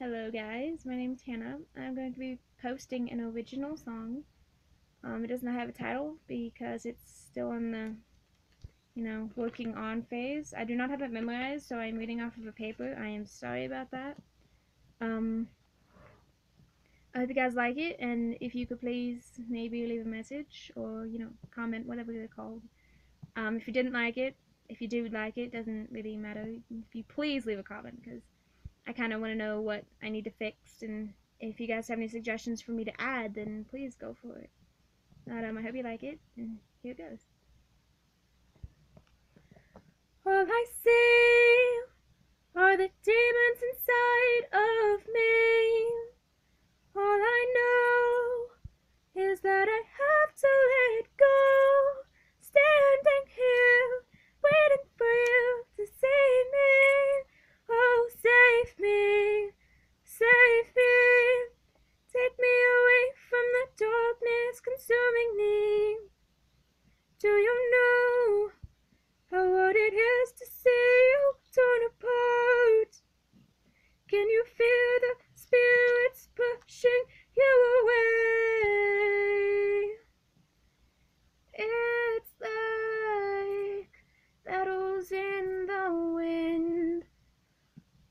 Hello guys, my name is Hannah. I'm going to be posting an original song. Um, it does not have a title because it's still in the, you know, working on phase. I do not have it memorized, so I'm reading off of a paper. I am sorry about that. Um, I hope you guys like it, and if you could please maybe leave a message or, you know, comment, whatever they're called. Um, if you didn't like it, if you do like it, doesn't really matter. If you please leave a comment, because I kind of want to know what I need to fix, and if you guys have any suggestions for me to add, then please go for it. But, um, I hope you like it, and here it goes. All I see are the demons inside of me. Do you know how hard it is to see you torn apart? Can you feel the spirits pushing you away? It's like battles in the wind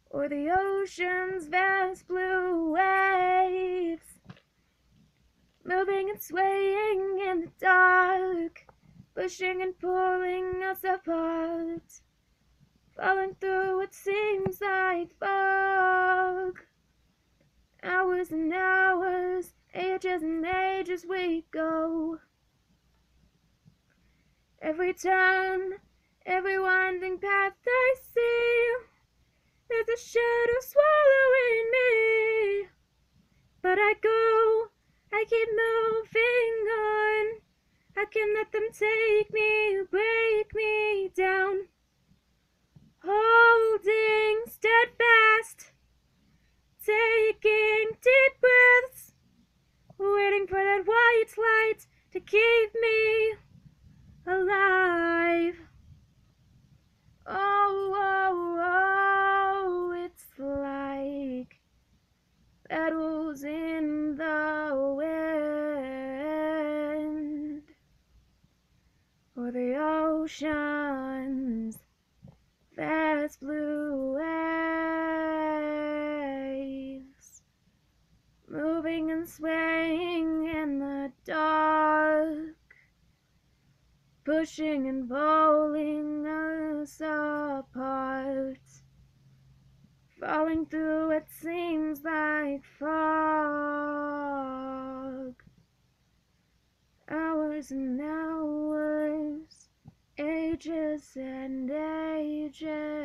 or the ocean's vast blue waves moving and swaying in the dark pushing and pulling us apart. Falling through what seems like fog. Hours and hours ages and ages we go. Every turn every winding path i see Can let them take me, break me down. Holding steadfast, taking deep breaths, waiting for that white light to keep me alive. Oh, oh, oh, it's like battles in the wind or the ocean's vast blue waves moving and swaying in the dark pushing and pulling us apart, falling through what seems like fog. Hours and hours, ages and ages.